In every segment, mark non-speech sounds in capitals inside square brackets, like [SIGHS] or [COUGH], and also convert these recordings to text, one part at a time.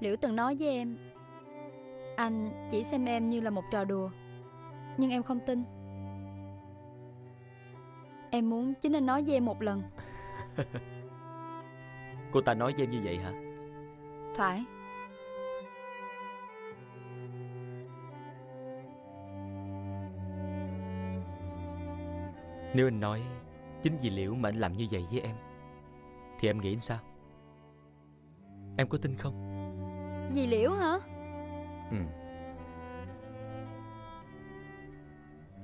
Liễu từng nói với em Anh chỉ xem em như là một trò đùa Nhưng em không tin. Em muốn chính anh nói với em một lần. [LAUGHS] Cô ta nói với em như vậy hả? Phải. Nếu anh nói Chính vì Liễu mà anh làm như vậy với em Thì em nghĩ sao? Em có tin không Vì Liễu hả? Ừ.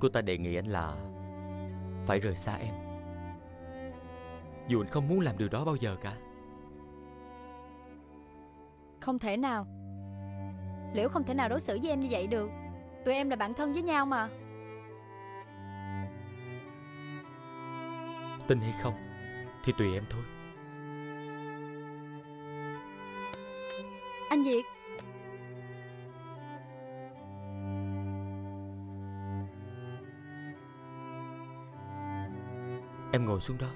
Cô ta đề nghị anh là Phải rời xa em. Dù anh không muốn làm điều đó bao giờ cả. Không thể nào. Liễu không thể nào đối xử với em như vậy được. Tụi em là bạn thân với nhau mà. Tin hay không Thì tùy em thôi Anh Việt. Em ngồi xuống đó.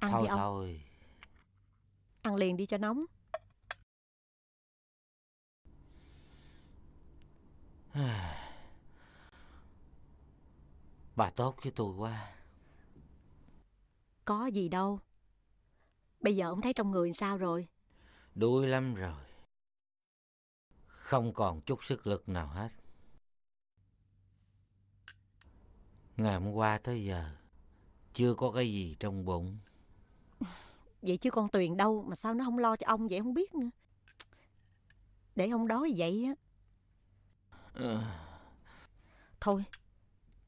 Ăn thôi thôi Ăn liền đi cho nóng. [SIGHS] Bà tốt với tôi quá. Có gì đâu. Bây giờ ông thấy trong người sao rồi? Đuối lắm rồi. Không còn chút sức lực nào hết. Ngày hôm qua tới giờ Chưa có cái gì trong bụng [LAUGHS] Vậy chứ con Tuyền đâu Mà sao nó không lo cho ông vậy? Không biết nữa. Để ông đói vậy á. Thôi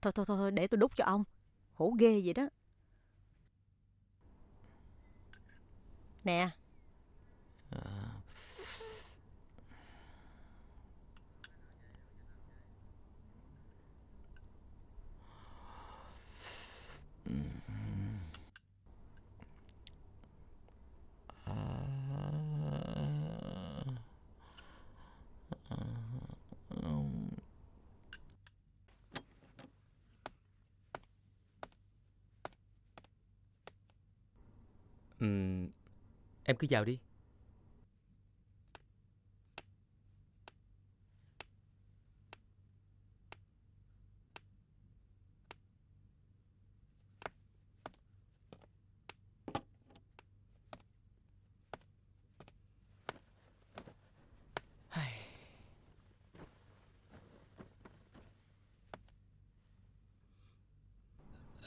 Thôi thôi thôi để tôi đút cho ông. Khổ ghê vậy đó. Nè Ừm, Em cứ vào đi.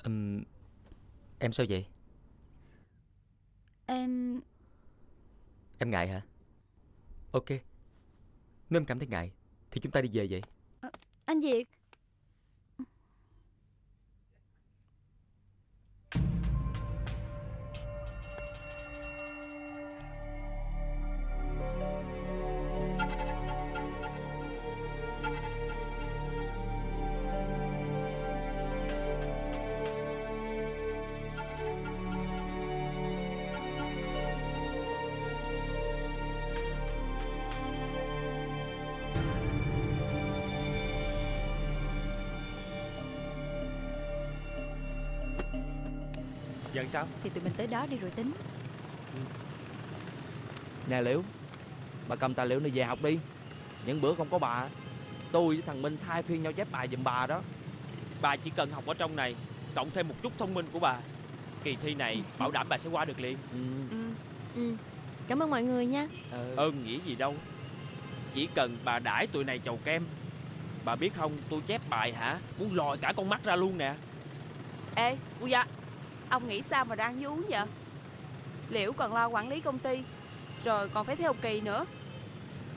Ừm, Em sao vậy Em Em ngại hả? Ok. Nếu em cảm thấy ngại, Thì chúng ta đi về vậy. Ờ, anh Việt. Giờ sao? Thì tụi mình tới đó đi rồi tính. Nè Liễu Bà cầm tài liệu này về học đi. Những bữa không có bà Tôi với thằng Minh thay phiên nhau chép bài giùm bà đó. Bà chỉ cần học ở trong này Cộng thêm một chút thông minh của bà. Kỳ thi này bảo đảm bà sẽ qua được liền. Ừ. Ừ. Ừ. Cảm ơn mọi người nha. ờ. Ơn nghĩa gì đâu. Chỉ cần bà đãi tụi này chầu kem. Bà biết không tôi chép bài hả? Muốn lòi cả con mắt ra luôn nè. Ê, Ui dạ Ông nghĩ sao mà đang với uống vậy? Liễu còn lo quản lý công ty Rồi còn phải theo kỳ nữa.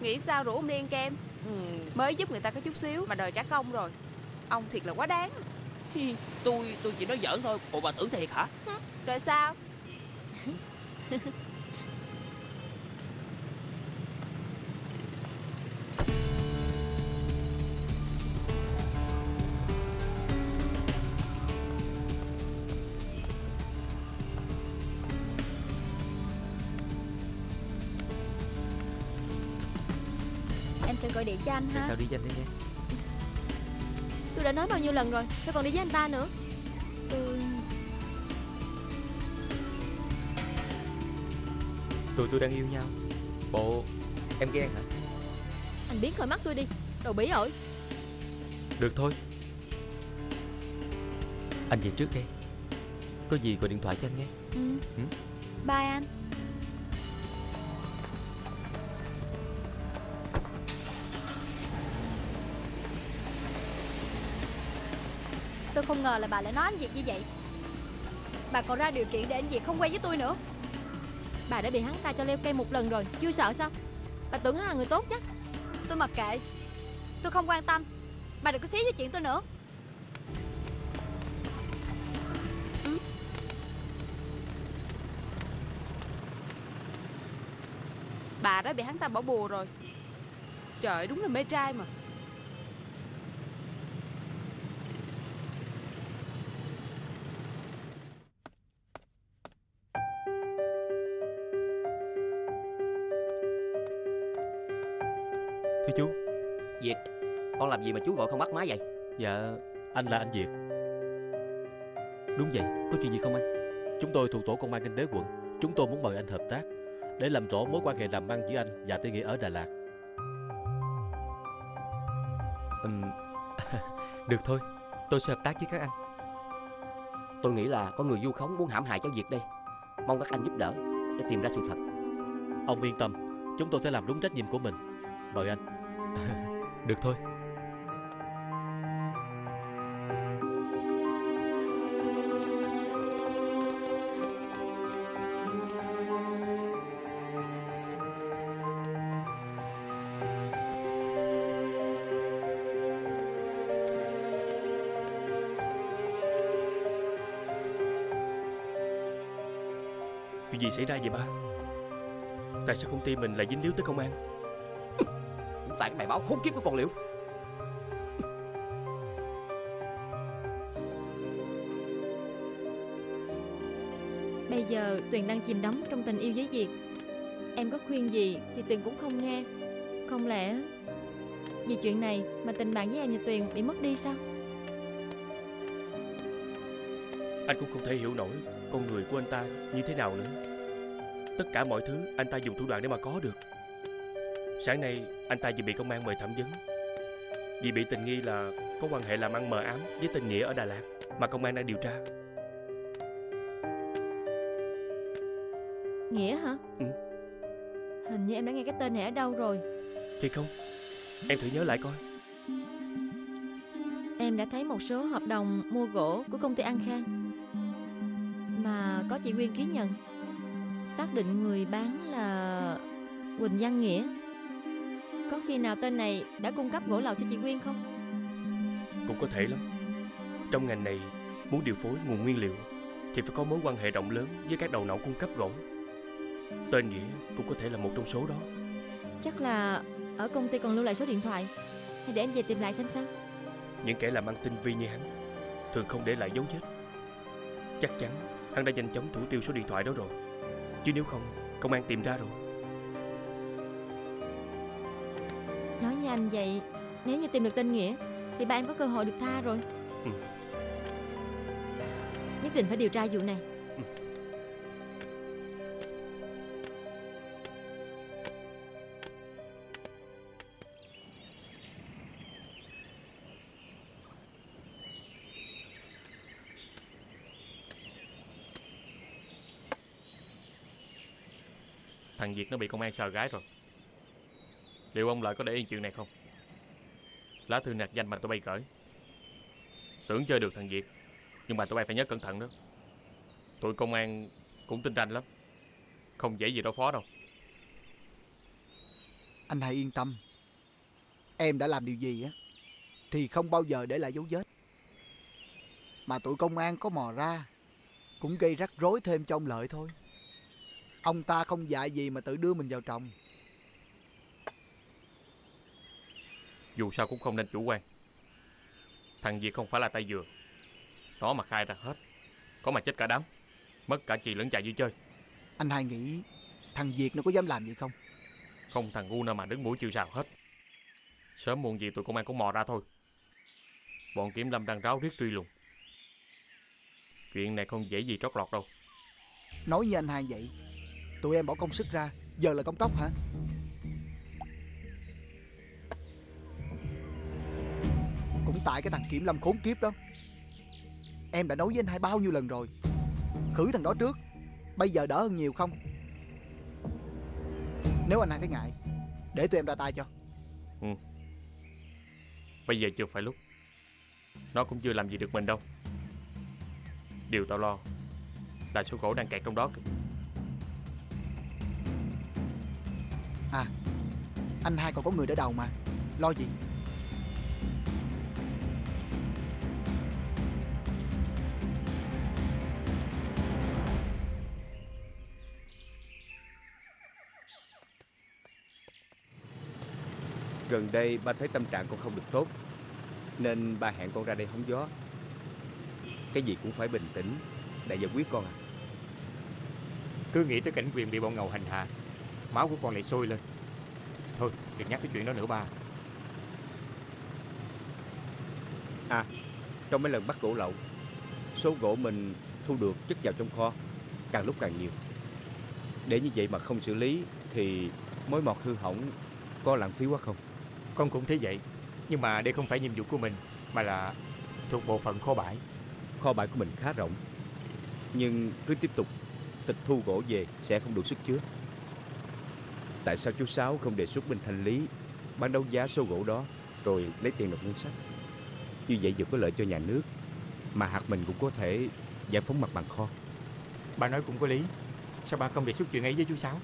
Nghĩ sao rủ ông đi ăn kem? Ừ, Mới giúp người ta có chút xíu Mà đòi trả công rồi. Ông thiệt là quá đáng. Tôi tôi chỉ nói giỡn thôi. Ủa bà tưởng thiệt hả? Rồi sao sẽ gọi điện cho anh Lần ha. sau đi với anh đấy nghe Tôi đã nói bao nhiêu lần rồi Sao còn đi với anh ta nữa. Tôi... Tụi tôi đang yêu nhau. Bộ em ghen hả? Anh biến khỏi mắt tôi đi Đồ bỉ ổi. Được thôi. Anh về trước đây Có gì gọi điện thoại cho anh nghe. Ừ. Ừ. Bye anh Tôi không ngờ là bà lại nói anh Việt như vậy. Bà còn ra điều kiện để anh Việt không quen với tôi nữa. Bà đã bị hắn ta cho leo cây một lần rồi Chưa sợ sao? Bà tưởng hắn là người tốt chắc. Tôi mặc kệ. Tôi không quan tâm. Bà đừng có xí với chuyện tôi nữa. Bà đã bị hắn ta bỏ bùa rồi. Trời đúng là mê trai mà Việt. Con làm gì mà chú gọi không bắt máy vậy? Dạ Anh là anh Việt. Đúng vậy Có chuyện gì không anh? Chúng tôi thuộc tổ công an kinh tế quận. Chúng tôi muốn mời anh hợp tác Để làm rõ mối quan hệ làm ăn giữa anh và Tư Nghĩa ở Đà Lạt. Ừm, [LAUGHS] Được thôi Tôi sẽ hợp tác với các anh. Tôi nghĩ là có người vu khống muốn hãm hại cháu Việt đây. Mong các anh giúp đỡ Để tìm ra sự thật. Ông yên tâm Chúng tôi sẽ làm đúng trách nhiệm của mình. Mời anh [LAUGHS] Được thôi. Chuyện gì xảy ra vậy ba? Tại sao công ty mình lại dính líu tới công an? Tại cái bài báo khốn kiếp của con Liễu. Bây giờ Tuyền đang chìm đắm trong tình yêu với Việt Em có khuyên gì thì Tuyền cũng không nghe. Không lẽ Vì chuyện này mà tình bạn với em và Tuyền bị mất đi sao? Anh cũng không thể hiểu nổi Con người của anh ta như thế nào nữa. Tất cả mọi thứ anh ta dùng thủ đoạn để mà có được Sáng nay anh ta vừa bị công an mời thẩm vấn. Vì bị tình nghi là có quan hệ làm ăn mờ ám với tên Nghĩa ở Đà Lạt Mà công an đang điều tra. Nghĩa hả? Ừ. Hình như em đã nghe cái tên này ở đâu rồi. Thiệt không Em thử nhớ lại coi. Em đã thấy một số hợp đồng mua gỗ của công ty An Khang Mà có chị Quyên ký nhận. Xác định người bán là Quỳnh Văn Nghĩa Có khi nào tên này đã cung cấp gỗ lậu cho chị Quyên không? Cũng có thể lắm. Trong ngành này Muốn điều phối nguồn nguyên liệu Thì phải có mối quan hệ rộng lớn với các đầu nậu cung cấp gỗ. Tên Nghĩa cũng có thể là một trong số đó. Chắc là ở công ty còn lưu lại số điện thoại. Hay để em về tìm lại xem sao. Những kẻ làm ăn tinh vi như hắn Thường không để lại dấu vết. Chắc chắn hắn đã nhanh chóng thủ tiêu số điện thoại đó rồi. Chứ nếu không Công an tìm ra rồi Nói như anh vậy Nếu như tìm được tên Nghĩa Thì ba em có cơ hội được tha rồi. Ừ. Nhất định phải điều tra vụ này. Thằng Việt nó bị công an sờ gái rồi Liệu ông Lợi có để yên chuyện này không? Lá thư nạc danh mà tụi bay cởi. Tưởng chơi được thằng Việt, Nhưng mà tụi bay phải nhớ cẩn thận đó. Tụi công an cũng tinh ranh lắm, Không dễ gì đối phó đâu. Anh hãy yên tâm. Em đã làm điều gì á, Thì không bao giờ để lại dấu vết. Mà tụi công an có mò ra, Cũng gây rắc rối thêm cho ông Lợi thôi. Ông ta không dạy gì mà tự đưa mình vào chồng Dù sao cũng không nên chủ quan. Thằng Việt không phải là tay dừa. Nó mà khai ra hết. Có mà chết cả đám. Mất cả chị lẫn chạy như chơi. Anh hai nghĩ Thằng Việt nó có dám làm gì không? Không thằng ngu nào mà đứng mũi chịu sào hết. Sớm muộn gì tụi công an cũng mò ra thôi. Bọn kiểm lâm đang ráo riết truy lùng. Chuyện này không dễ gì trót lọt đâu. Nói với anh hai vậy Tụi em bỏ công sức ra Giờ là công cốc hả Cũng tại cái thằng Kiểm Lâm khốn kiếp đó. Em đã nói với anh hai bao nhiêu lần rồi. Khử thằng đó trước Bây giờ đỡ hơn nhiều không? Nếu anh hai thấy ngại Để tụi em ra tay cho. Bây giờ chưa phải lúc. Nó cũng chưa làm gì được mình đâu. Điều tao lo Là số gỗ đang kẹt trong đó kìa. Anh hai còn có người đỡ đầu mà. Lo gì Gần đây ba thấy tâm trạng con không được tốt Nên ba hẹn con ra đây hóng gió. Cái gì cũng phải bình tĩnh Để giải quyết con à. Cứ nghĩ tới cảnh quyền bị bọn ngầu hành hạ Máu của con lại sôi lên. Thôi đừng nhắc cái chuyện đó nữa ba. Trong mấy lần bắt gỗ lậu Số gỗ mình thu được chất vào trong kho Càng lúc càng nhiều. Để như vậy mà không xử lý Thì mối mọt hư hỏng Có lãng phí quá không Con cũng thấy vậy. Nhưng mà đây không phải nhiệm vụ của mình Mà là thuộc bộ phận kho bãi. Kho bãi của mình khá rộng. Nhưng cứ tiếp tục tịch thu gỗ về sẽ không đủ sức chứa. Tại sao chú Sáu không đề xuất bên thanh lý Bán đấu giá số gỗ đó Rồi lấy tiền nộp ngân sách? Như vậy vừa có lợi cho nhà nước Mà hạt mình cũng có thể giải phóng mặt bằng kho. Ba nói cũng có lý. Sao ba không đề xuất chuyện ấy với chú Sáu?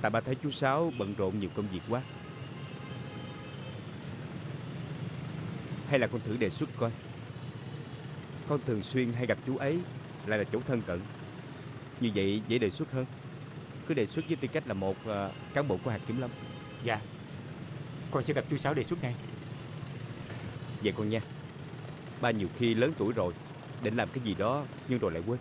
Tại ba thấy chú Sáu bận rộn nhiều công việc quá Hay là con thử đề xuất coi? Con thường xuyên hay gặp chú ấy Lại là chỗ thân cận. Như vậy dễ đề xuất hơn. Cứ đề xuất với tư cách là một ờ, cán bộ của hạt kiểm lâm. Dạ. Con sẽ gặp chú Sáu đề xuất ngay. Vậy con nha. Ba nhiều khi lớn tuổi rồi Định làm cái gì đó nhưng rồi lại quên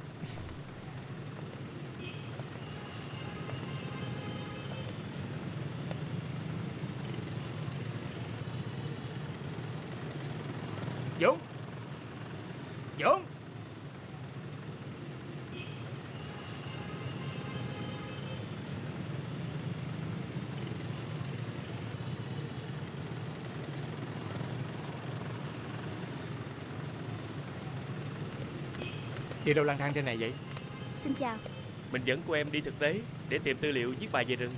Đi đâu lang thang trên này vậy? Xin chào. Mình dẫn cô em đi thực tế Để tìm tư liệu viết bài về rừng.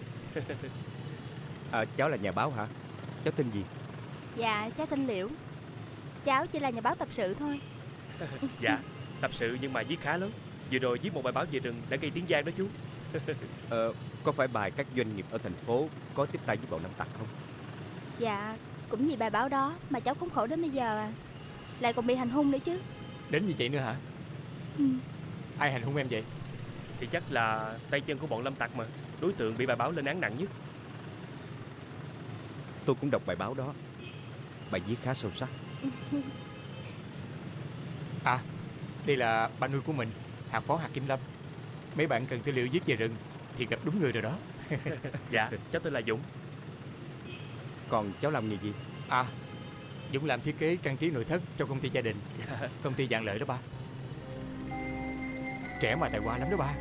À, [LAUGHS] Cháu là nhà báo hả? Cháu tên gì? Dạ cháu tên Liễu. Cháu chỉ là nhà báo tập sự thôi. [LAUGHS] Dạ Tập sự nhưng mà viết khá lắm Vừa rồi viết một bài báo về rừng đã gây tiếng giang đó chú. [LAUGHS] Ờ, Có phải bài các doanh nghiệp ở thành phố Có tiếp tay với bọn lâm tặc không? Dạ cũng vì bài báo đó mà cháu khốn khổ đến bây giờ à. Lại còn bị hành hung nữa chứ. Đến như vậy nữa hả ừ. Ai hành hung em vậy? Thì chắc là tay chân của bọn lâm tặc mà. Đối tượng bị bài báo lên án nặng nhất. Tôi cũng đọc bài báo đó. Bài viết khá sâu sắc. [LAUGHS] À Đây là ba nuôi của mình Hạt phó hạt Kim Lâm. Mấy bạn cần tư liệu viết về rừng Thì gặp đúng người rồi đó. [LAUGHS] Dạ cháu tên là Dũng. Còn cháu làm nghề gì? À Dũng làm thiết kế trang trí nội thất cho công ty gia đình. [LAUGHS] Công ty dạng lợi đó ba Trẻ mà tài hoa lắm đó ba